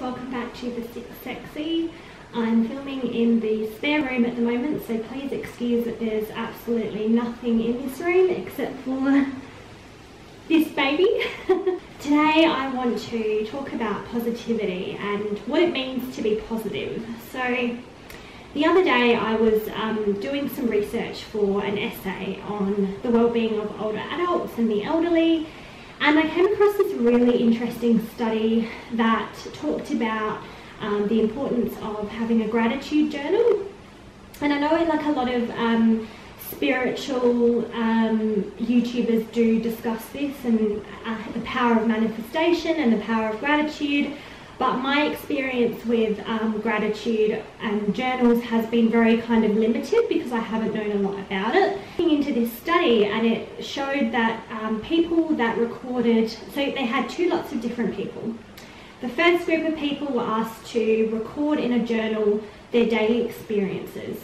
welcome back to The Sexy. I'm filming in the spare room at the moment, so please excuse that there's absolutely nothing in this room except for this baby. Today I want to talk about positivity and what it means to be positive. So the other day I was um, doing some research for an essay on the well-being of older adults and the elderly and I came across this really interesting study that talked about um, the importance of having a gratitude journal. And I know like a lot of um, spiritual um, YouTubers do discuss this and uh, the power of manifestation and the power of gratitude. But my experience with um, gratitude and journals has been very kind of limited because I haven't known a lot about it. Looking into this study and it showed that um, people that recorded, so they had two lots of different people. The first group of people were asked to record in a journal their daily experiences.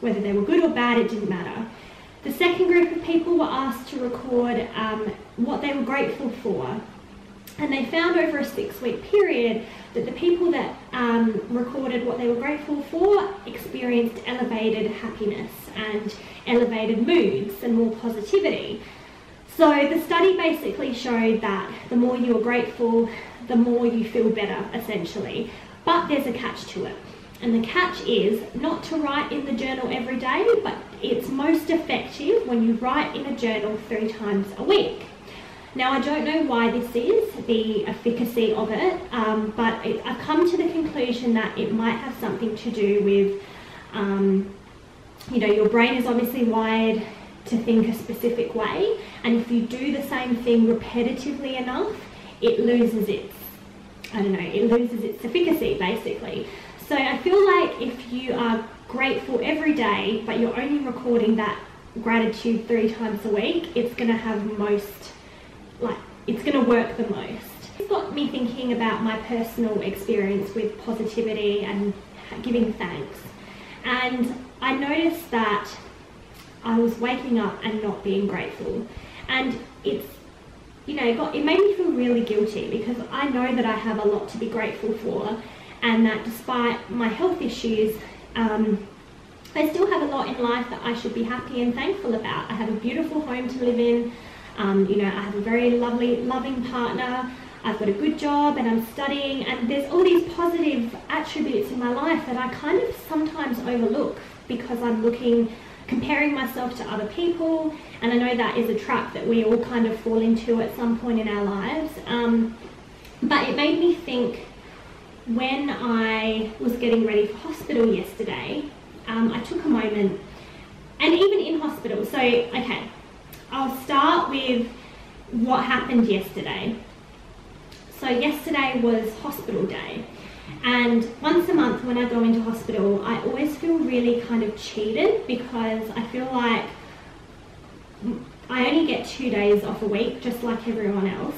Whether they were good or bad, it didn't matter. The second group of people were asked to record um, what they were grateful for and they found over a six week period that the people that um, recorded what they were grateful for experienced elevated happiness and elevated moods and more positivity. So the study basically showed that the more you're grateful, the more you feel better, essentially. But there's a catch to it. And the catch is not to write in the journal every day, but it's most effective when you write in a journal three times a week. Now, I don't know why this is, the efficacy of it, um, but it, I've come to the conclusion that it might have something to do with, um, you know, your brain is obviously wired to think a specific way, and if you do the same thing repetitively enough, it loses its, I don't know, it loses its efficacy basically. So I feel like if you are grateful every day, but you're only recording that gratitude three times a week, it's going to have most like it's going to work the most. It's got me thinking about my personal experience with positivity and giving thanks. And I noticed that I was waking up and not being grateful. And it's, you know, it, got, it made me feel really guilty because I know that I have a lot to be grateful for and that despite my health issues, um, I still have a lot in life that I should be happy and thankful about. I have a beautiful home to live in. Um, you know, I have a very lovely, loving partner. I've got a good job and I'm studying and there's all these positive attributes in my life that I kind of sometimes overlook because I'm looking, comparing myself to other people and I know that is a trap that we all kind of fall into at some point in our lives. Um, but it made me think when I was getting ready for hospital yesterday, um, I took a moment and even in hospital, so okay, I'll start with what happened yesterday. So yesterday was hospital day. And once a month when I go into hospital I always feel really kind of cheated because I feel like I only get two days off a week just like everyone else.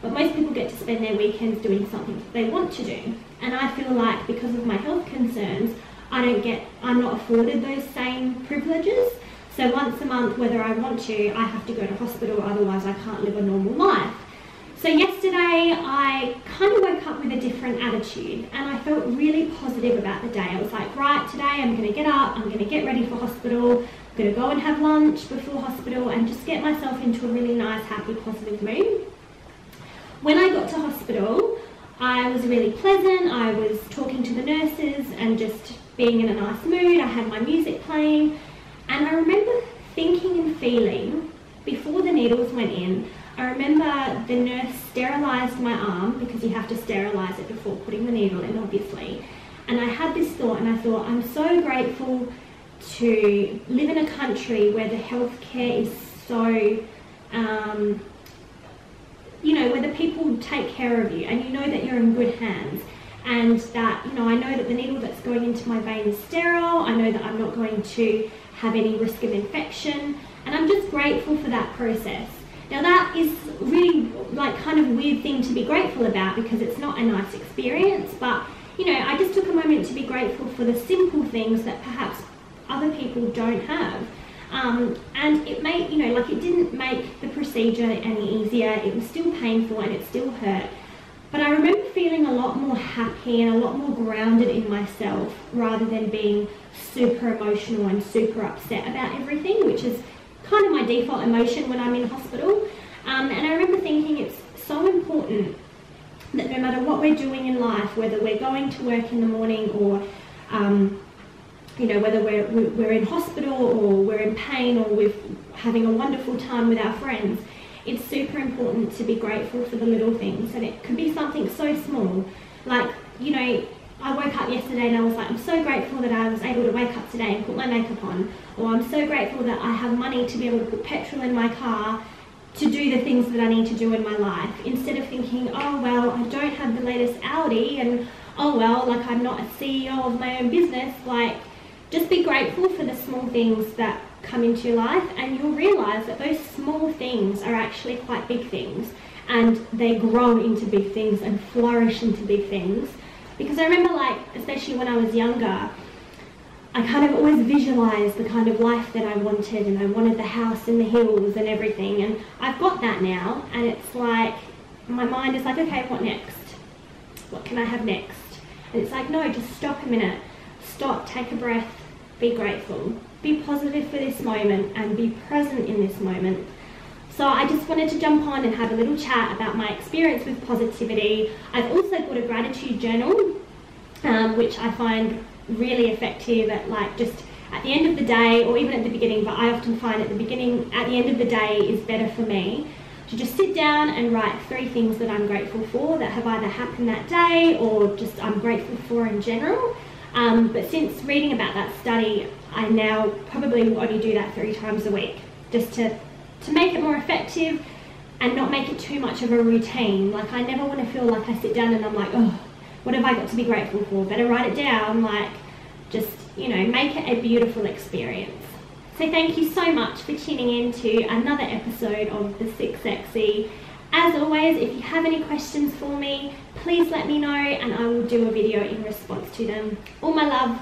But most people get to spend their weekends doing something they want to do. And I feel like because of my health concerns I don't get I'm not afforded those same privileges so once a month, whether I want to, I have to go to hospital, otherwise I can't live a normal life. So yesterday, I kind of woke up with a different attitude and I felt really positive about the day. I was like, right, today I'm going to get up, I'm going to get ready for hospital, I'm going to go and have lunch before hospital and just get myself into a really nice, happy, positive mood. When I got to hospital, I was really pleasant. I was talking to the nurses and just being in a nice mood. I had my music playing and I remember thinking and feeling before the needles went in, I remember the nurse sterilised my arm because you have to sterilise it before putting the needle in, obviously. And I had this thought, and I thought, I'm so grateful to live in a country where the healthcare is so, um, you know, where the people take care of you and you know that you're in good hands. And that, you know, I know that the needle that's going into my vein is sterile. I know that I'm not going to have any risk of infection, and I'm just grateful for that process. Now that is really like kind of a weird thing to be grateful about because it's not a nice experience, but you know, I just took a moment to be grateful for the simple things that perhaps other people don't have. Um, and it made, you know, like it didn't make the procedure any easier, it was still painful and it still hurt. But I remember feeling a lot more happy and a lot more grounded in myself rather than being super emotional and super upset about everything, which is kind of my default emotion when I'm in hospital. Um, and I remember thinking it's so important that no matter what we're doing in life, whether we're going to work in the morning or um, you know, whether we're, we're in hospital or we're in pain or we're having a wonderful time with our friends, it's super important to be grateful for the little things. And it could be something so small, like, you know, I woke up yesterday and I was like, I'm so grateful that I was able to wake up today and put my makeup on. Or I'm so grateful that I have money to be able to put petrol in my car to do the things that I need to do in my life. Instead of thinking, oh, well, I don't have the latest Audi and oh, well, like I'm not a CEO of my own business. Like, just be grateful for the small things that come into your life and you'll realize that those small things are actually quite big things and they grow into big things and flourish into big things. Because I remember like, especially when I was younger, I kind of always visualized the kind of life that I wanted and I wanted the house in the hills and everything and I've got that now and it's like, my mind is like, okay, what next? What can I have next? And it's like, no, just stop a minute. Stop, take a breath, be grateful, be positive for this moment, and be present in this moment. So I just wanted to jump on and have a little chat about my experience with positivity. I've also got a gratitude journal, um, which I find really effective at like just at the end of the day or even at the beginning, but I often find at the beginning, at the end of the day is better for me to just sit down and write three things that I'm grateful for that have either happened that day or just I'm grateful for in general. Um, but since reading about that study, I now probably only do that three times a week just to, to make it more effective and not make it too much of a routine. Like, I never want to feel like I sit down and I'm like, oh, what have I got to be grateful for? Better write it down. Like, just, you know, make it a beautiful experience. So, thank you so much for tuning in to another episode of The Sick Sexy. As always, if you have any questions for me, please let me know and I will do a video in response to them. All my love.